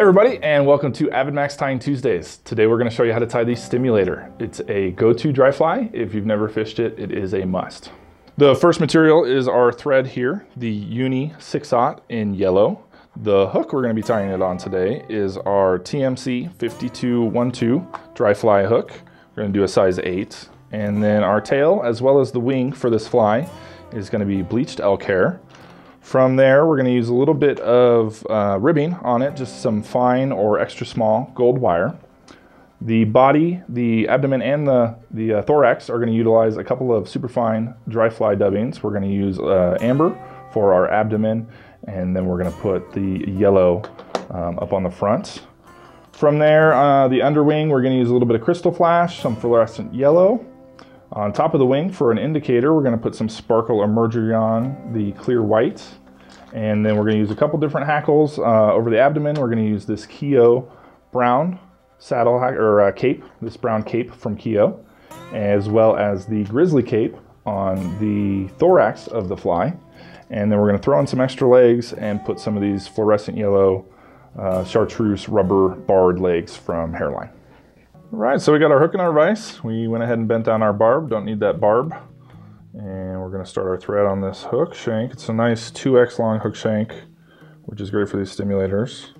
Hey everybody, and welcome to AvidMax Tying Tuesdays. Today we're gonna to show you how to tie the stimulator. It's a go-to dry fly. If you've never fished it, it is a must. The first material is our thread here, the Uni 6-aught in yellow. The hook we're gonna be tying it on today is our TMC 5212 dry fly hook. We're gonna do a size eight. And then our tail, as well as the wing for this fly, is gonna be bleached elk hair. From there, we're gonna use a little bit of uh, ribbing on it, just some fine or extra small gold wire. The body, the abdomen, and the, the uh, thorax are gonna utilize a couple of superfine dry fly dubbings. We're gonna use uh, amber for our abdomen, and then we're gonna put the yellow um, up on the front. From there, uh, the underwing, we're gonna use a little bit of Krystal Flash, some fluorescent yellow. On top of the wing, for an indicator, we're gonna put some Sparkle Emerger, the clear white. And then we're gonna use a couple different hackles. Uh, over the abdomen, we're gonna use this Keough brown saddle or uh, cape, this brown cape from Keough, as well as the grizzly cape on the thorax of the fly. And then we're gonna throw in some extra legs and put some of these fluorescent yellow uh, chartreuse rubber barred legs from Hareline. All right, so we got our hook and our vise. We went ahead and bent down our barb, don't need that barb. And we're gonna start our thread on this hook shank. It's a nice 2X long hook shank, which is great for these stimulators.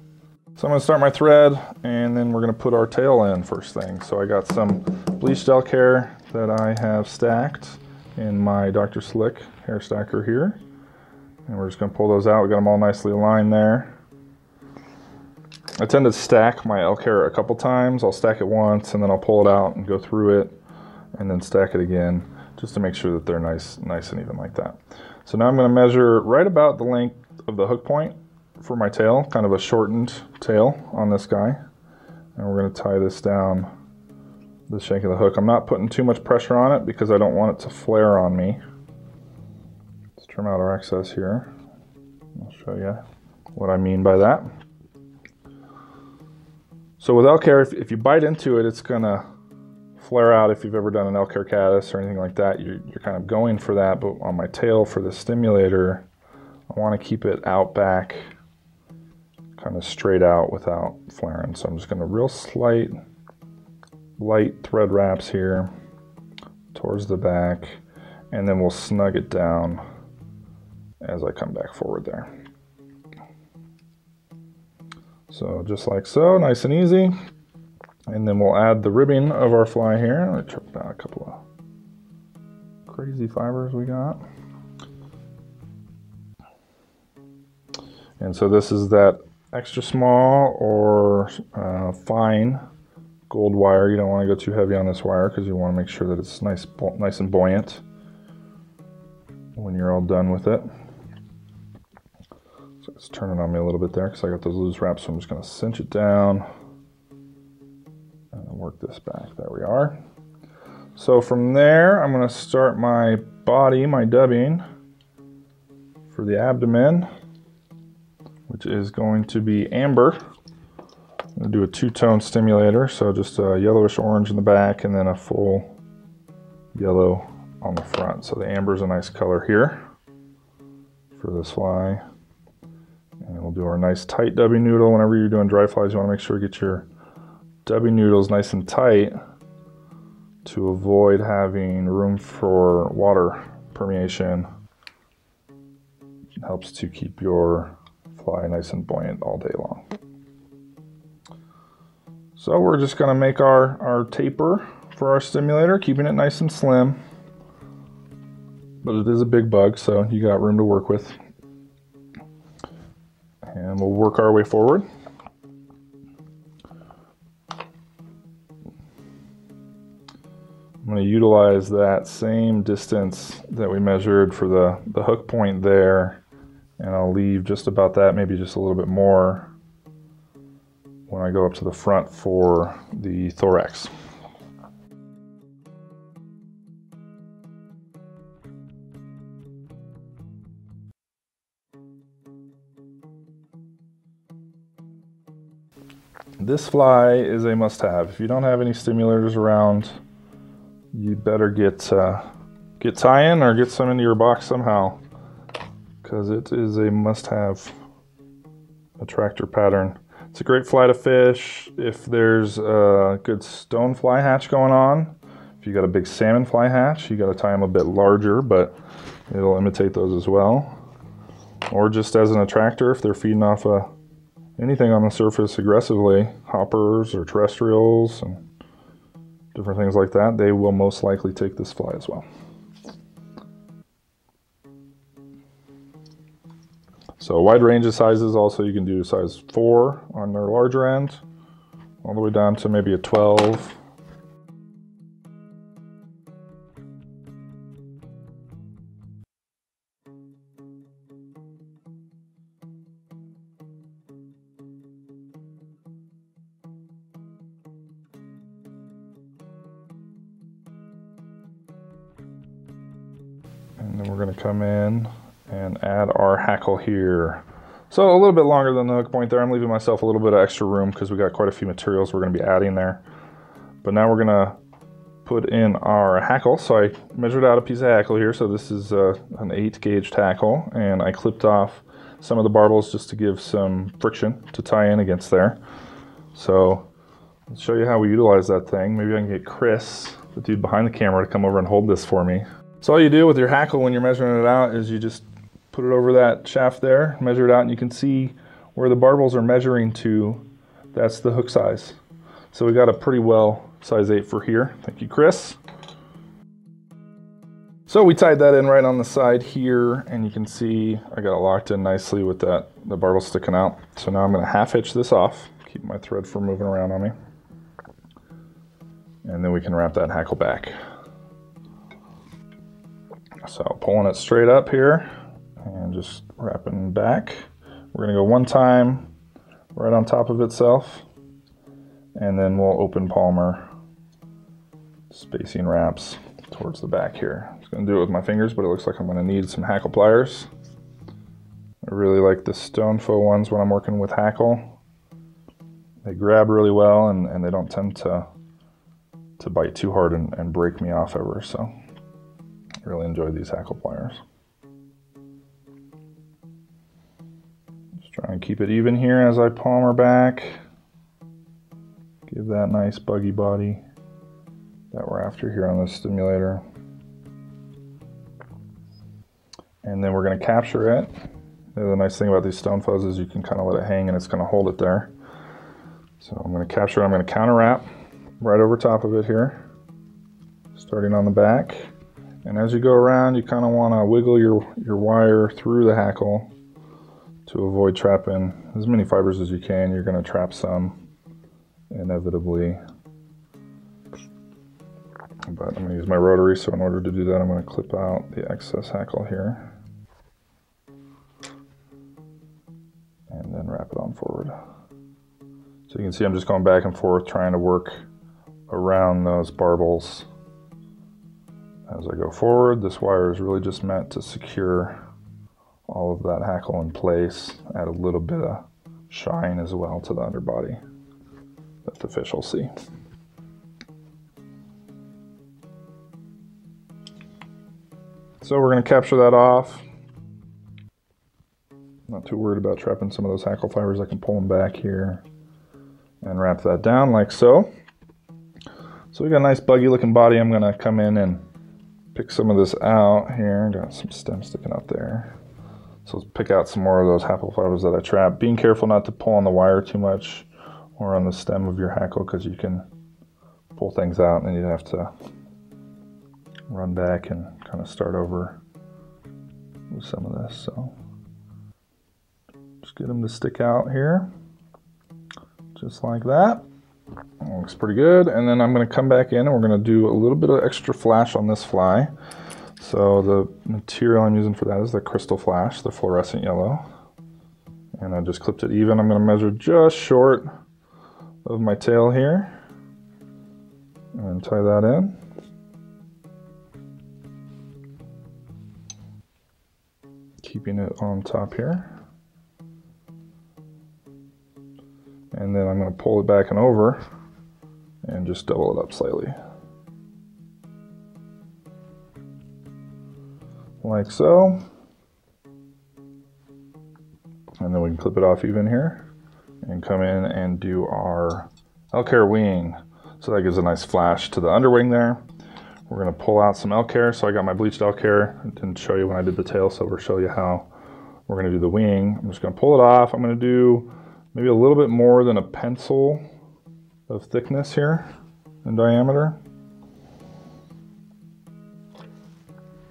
So I'm gonna start my thread and then we're gonna put our tail in first thing. So I got some bleached elk hair that I have stacked in my Dr. Slick hair stacker here. And we're just gonna pull those out. We got them all nicely aligned there. I tend to stack my elk hair a couple times. I'll stack it once and then I'll pull it out and go through it and then stack it again just to make sure that they're nice, nice and even like that. So now I'm going to measure right about the length of the hook point for my tail, kind of a shortened tail on this guy. And we're going to tie this down the shank of the hook. I'm not putting too much pressure on it because I don't want it to flare on me. Let's trim out our excess here. I'll show you what I mean by that. So with hair, if, if you bite into it, it's to flare out if you've ever done an hair caddis or anything like that. You're, you're kind of going for that, but on my tail for the stimulator, I want to keep it out back, kind of straight out without flaring. So I'm just to real slight, light thread wraps here towards the back, and then we'll snug it down as I come back forward there. So just like so, nice and easy. And then we'll add the ribbing of our fly here. Let me out a couple of crazy fibers we got. And so this is that extra small or uh, fine gold wire. You don't want to go too heavy on this wire because you want to make sure that it's nice, nice and buoyant when you're all done with it. It's turning on me a little bit there because I got those loose wraps. So I'm just going to cinch it down and work this back. There we are. So from there, I'm going to start my body, my dubbing for the abdomen, which is going to be amber. I'm to do a two-tone stimulator, so just a yellowish orange in the back and then a full yellow on the front. So the amber is a nice color here for this fly. We'll do our nice tight dubbing noodle. Whenever you're doing dry flies, you want to make sure to get your dubbing noodles nice and tight to avoid having room for water permeation. It helps to keep your fly nice and buoyant all day long. So we're just going to make our, our taper for our stimulator, keeping it nice and slim. But it is a big bug, so you got room to work with. And we'll work our way forward. I'm going to utilize that same distance that we measured for the, the hook point there and I'll leave just about that, maybe just a little bit more when I go up to the front for the thorax. This fly is a must-have. If you don't have any stimulators around, you better get uh, get tie-in or get some into your box somehow because it is a must-have attractor pattern. It's a great fly to fish if there's a good stone fly hatch going on. If you got a big salmon fly hatch, you got to tie them a bit larger, but it'll imitate those as well. Or just as an attractor if they're feeding off a, anything on the surface aggressively, hoppers or terrestrials and different things like that, they will most likely take this fly as well. So a wide range of sizes. Also, you can do size 4 on their larger end, all the way down to maybe a 12. Then we're going to come in and add our hackle here. So a little bit longer than the hook point there. I'm leaving myself a little bit of extra room because we got quite a few materials we're going to be adding there. But now we're going to put in our hackle. So I measured out a piece of hackle here. So this is uh, an 8 gauge hackle and I clipped off some of the barbels just to give some friction to tie in against there. So let's show you how we utilize that thing. Maybe I can get Chris, the dude behind the camera, to come over and hold this for me. So all you do with your hackle when you're measuring it out is you just put it over that shaft there, measure it out, and you can see where the barbels are measuring to. That's the hook size. So we got a pretty well size 8 for here. Thank you, Chris. So we tied that in right on the side here, and you can see I got it locked in nicely with that the barbel sticking out. So now I'm going to half hitch this off, keep my thread from moving around on me. And then we can wrap that hackle back. So pulling it straight up here, and just wrapping back. We're gonna go one time right on top of itself and then we'll open palmer spacing wraps towards the back here. I'm just gonna do it with my fingers, but it looks like I'm gonna need some hackle pliers. I really like the Stonfo ones when I'm working with hackle. They grab really well and, and they don't tend to to bite too hard and, and break me off ever, so really enjoy these hackle pliers. Just try and keep it even here as I palmer back. Give that nice buggy body that we're after here on the stimulator. And then we're going to capture it. The nice thing about these Stonfos is you can kind of let it hang and it's going to hold it there. So I'm going to capture it. I'm going to counter wrap right over top of it here, starting on the back. And as you go around, you kind of want to wiggle your, your wire through the hackle to avoid trapping as many fibers as you can. You're going to trap some inevitably. But I'm going to use my rotary, so in order to do that, I'm going to clip out the excess hackle here. And then wrap it on forward. So you can see I'm just going back and forth trying to work around those barbels as I go forward. This wire is really just meant to secure all of that hackle in place, add a little bit of shine as well to the underbody that the fish will see. So we're going to capture that off. Not too worried about trapping some of those hackle fibers. I can pull them back here and wrap that down like so. So we got a nice buggy looking body. I'm going to come in and pick some of this out here. Got some stem sticking out there. So let's pick out some more of those hackle fibers that I trapped. Being careful not to pull on the wire too much or on the stem of your hackle because you can pull things out and then you'd have to run back and kind of start over with some of this. So just get them to stick out here, just like that. Looks pretty good. And then I'm going to come back in and we're going to do a little bit of extra flash on this fly. So the material I'm using for that is the Krystal Flash, the fluorescent yellow. And I just clipped it even. I'm going to measure just short of my tail here and tie that in. Keeping it on top here. And then I'm going to pull it back and over and just double it up slightly. like so. And then we can clip it off even here. and come in and do our elk hair wing. So that gives a nice flash to the underwing there. We're gonna pull out some elk hair. So I got my bleached elk hair. I didn't show you when I did the tail, so we'll show you how we're gonna do the wing. I'm just gonna pull it off. I'm gonna do maybe a little bit more than a pencil of thickness here in diameter.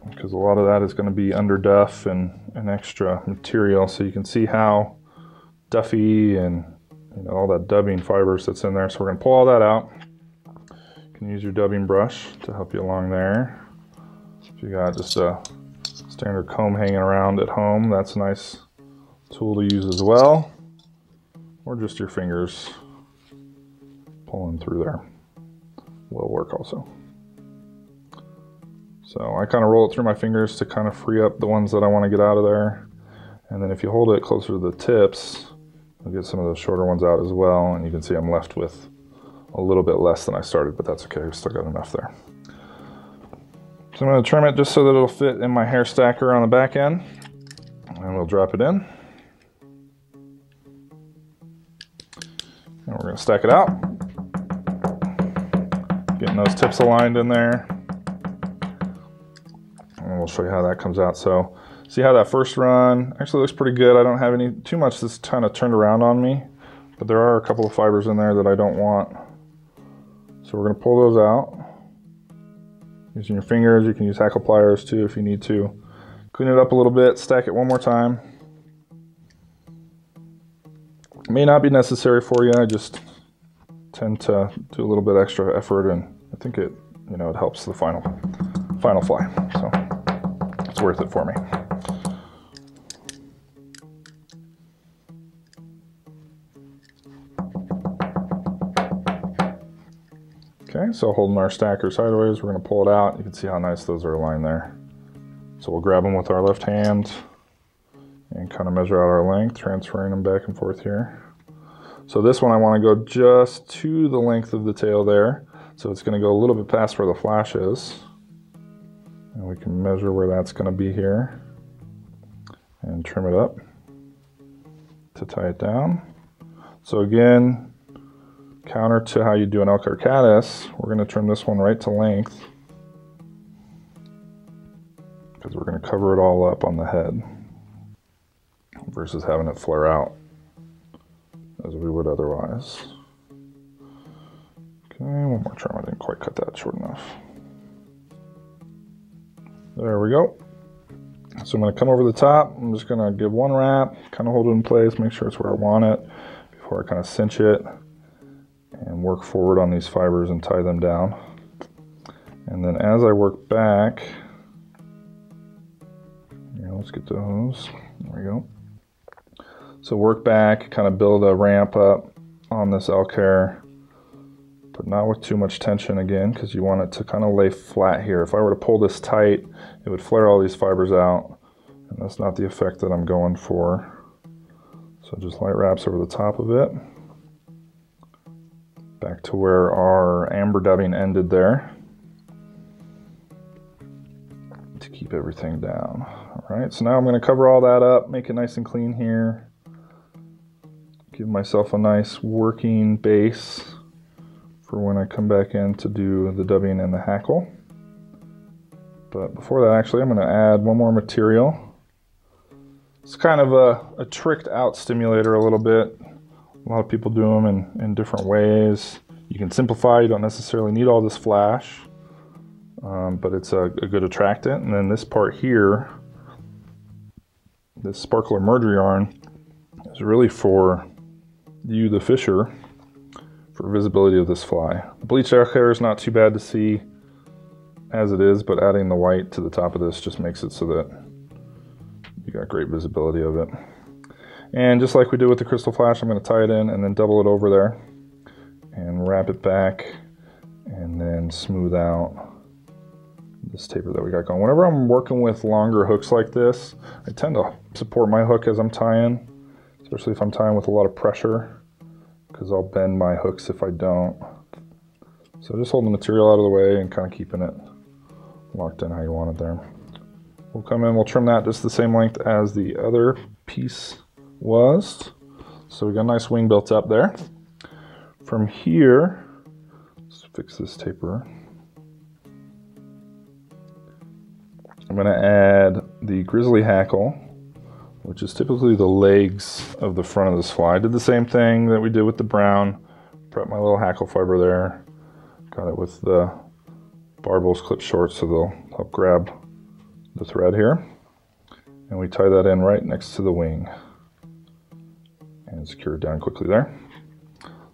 Because a lot of that is gonna be under duff and, and extra material. So you can see how duffy and you know, all that dubbing fibers that's in there. So we're gonna pull all that out. You can use your dubbing brush to help you along there. If you got just a standard comb hanging around at home, that's a nice tool to use as well. Or just your fingers pulling through there will work also. So I kind of roll it through my fingers to kind of free up the ones that I want to get out of there. And then if you hold it closer to the tips, I'll get some of those shorter ones out as well, and you can see I'm left with a little bit less than I started, but that's okay, I've still got enough there. So I'm gonna trim it just so that it'll fit in my hair stacker on the back end, and we'll drop it in. And we're gonna stack it out. Getting those tips aligned in there. And we'll show you how that comes out. So See how that first run actually looks pretty good. I don't have any too much that's kind of turned around on me, but there are a couple of fibers in there that I don't want. So we're gonna pull those out. Using your fingers, you can use hackle pliers too if you need to. Clean it up a little bit, stack it one more time. May not be necessary for you, I just tend to do a little bit extra effort and I think it, you know, it helps the final, final fly. So it's worth it for me. Okay, so holding our stacker sideways, we're going to pull it out. You can see how nice those are aligned there. So we'll grab them with our left hand and kind of measure out our length, transferring them back and forth here. So this one I want to go just to the length of the tail there. So it's going to go a little bit past where the flash is. And we can measure where that's going to be here and trim it up to tie it down. So again, Counter to how you do an elk hair caddis, we're going to trim this one right to length because we're going to cover it all up on the head versus having it flare out as we would otherwise. Okay, one more trim. I didn't quite cut that short enough. There we go. So I'm to come over the top. I'm just going to give one wrap, kind of hold it in place, make sure it's where I want it before I kind of cinch it and work forward on these fibers and tie them down. And then as I work back, yeah, let's get those. There we go. So work back, kind of build a ramp up on this elk hair, but not with too much tension again, because you want it to kind of lay flat here. If I were to pull this tight, it would flare all these fibers out, and that's not the effect that I'm going for. So just light wraps over the top of it back to where our amber dubbing ended there to keep everything down. All right, so now I'm gonna cover all that up, make it nice and clean here. Give myself a nice working base for when I come back in to do the dubbing and the hackle. But before that, actually, I'm gonna add one more material. It's kind of a, a tricked out stimulator a little bit. A lot of people do them in, in different ways. You can simplify, you don't necessarily need all this flash, um, but it's a, a, good attractant. And then this part here, this Sparkle Emerger yarn, is really for you, the fisher, for visibility of this fly. The bleached hair is not too bad to see as it is, but adding the white to the top of this just makes it so that you got great visibility of it. And just like we did with the Krystal Flash, I'm going to tie it in and then double it over there and wrap it back and then smooth out this taper that we got going. Whenever I'm working with longer hooks like this, I tend to support my hook as I'm tying, especially if I'm tying with a lot of pressure because I'll bend my hooks if I don't. So just holding the material out of the way and kind of keeping it locked in how you want it there. We'll come in, we'll trim that just the same length as the other piece was. So we got a nice wing built up there. From here, let's fix this taper. I'm going to add the grizzly hackle, which is typically the legs of the front of this fly. I did the same thing that we did with the brown. Prep my little hackle fiber there. Got it with the barbels clipped short so they'll help grab the thread here. And we tie that in right next to the wing and secure it down quickly there.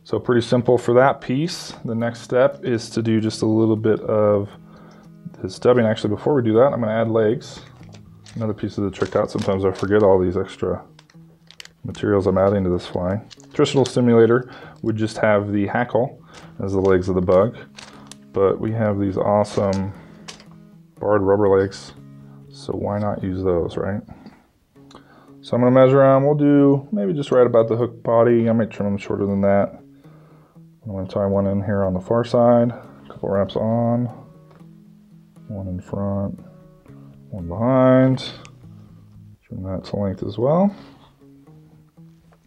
So pretty simple for that piece. The next step is to do just a little bit of this dubbing. Actually, before we do that, I'm gonna add legs. Another piece of the trick out. Sometimes I forget all these extra materials I'm adding to this fly. Traditional stimulator would just have the hackle as the legs of the bug, but we have these awesome barred rubber legs, so why not use those, right? So I'm gonna measure them. We'll do maybe just right about the hook body. I might trim them shorter than that. I'm gonna tie one in here on the far side, a couple wraps on, one in front, one behind. Trim that to length as well.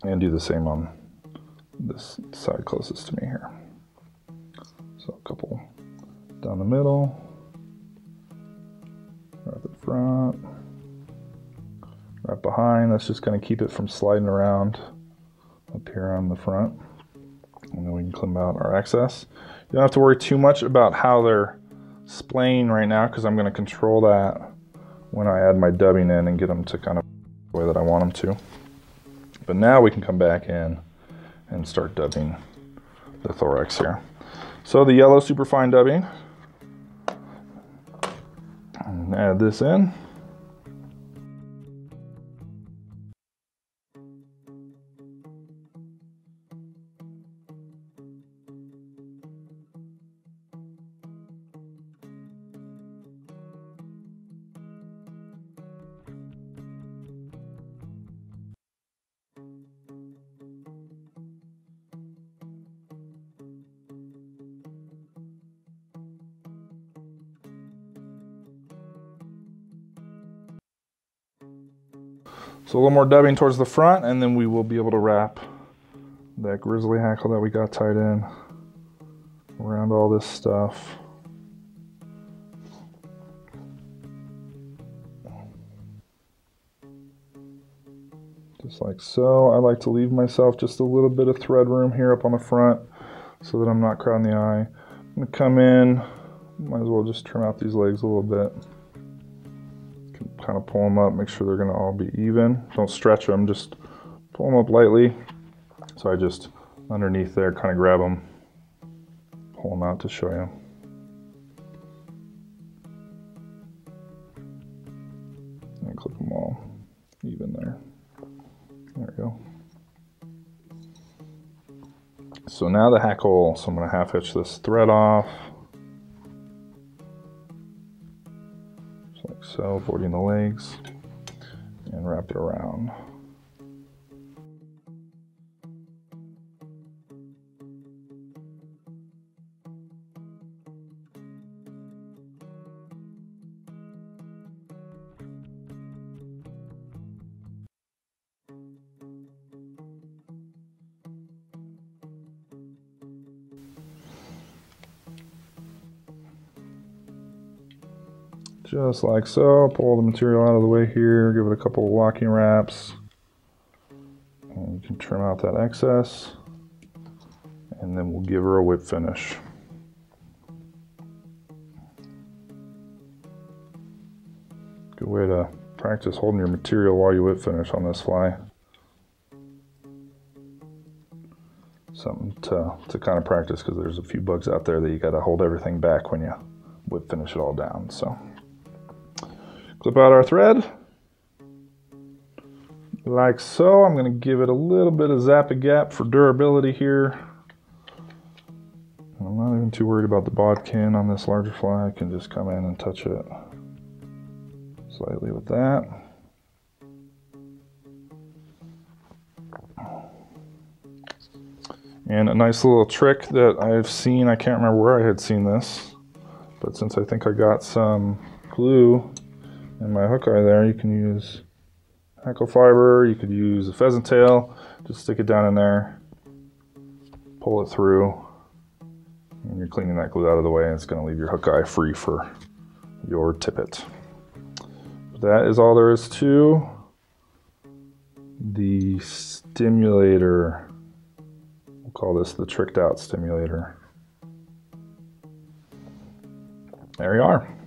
And do the same on this side closest to me here. So a couple down the middle, right at the front right behind. That's just going to keep it from sliding around up here on the front. And then we can clip out our excess. You don't have to worry too much about how they're splaying right now because I'm going to control that when I add my dubbing in and get them to kind of the way that I want them to. But now we can come back in and start dubbing the thorax here. So the yellow superfine dubbing, and add this in. So a little more dubbing towards the front and then we will be able to wrap that grizzly hackle that we got tied in around all this stuff. Just like so. I like to leave myself just a little bit of thread room here up on the front so that I'm not crowding the eye. I'm gonna come in, might as well just trim out these legs a little bit pull them up, make sure they're going to all be even. Don't stretch them, just pull them up lightly. So I just underneath there kind of grab them, pull them out to show you. And clip them all even there. There we go. So now the hackle, so I'm to half hitch this thread off. So, avoiding the legs and wrap it around. Just like so. Pull the material out of the way here, give it a couple of locking wraps. And you can trim out that excess. And then we'll give her a whip finish. Good way to practice holding your material while you whip finish on this fly. Something to, to kind of practice because there's a few bugs out there that you got to hold everything back when you whip finish it all down. So. Clip out our thread. Like so. I'm going to give it a little bit of Zap-A-Gap for durability here. I'm not even too worried about the bodkin on this larger fly. I can just come in and touch it slightly with that. And a nice little trick that I've seen, I can't remember where I had seen this, but since I think I got some glue in my hook eye there, you can use Hackle fiber, you could use a pheasant tail, just stick it down in there, pull it through, and you're cleaning that glue out of the way and it's gonna leave your hook eye free for your tippet. That is all there is to the stimulator. We'll call this the tricked out stimulator. There you are.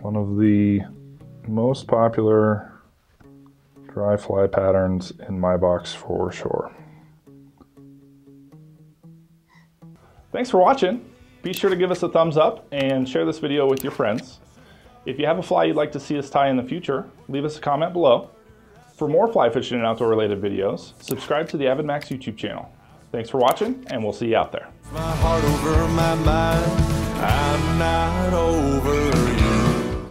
One of the most popular dry fly patterns in my box for sure. Thanks for watching. Be sure to give us a thumbs up and share this video with your friends. If you have a fly you'd like to see us tie in the future, leave us a comment below. For more fly fishing and outdoor related videos, subscribe to the AvidMax YouTube channel. Thanks for watching, and we'll see you out there.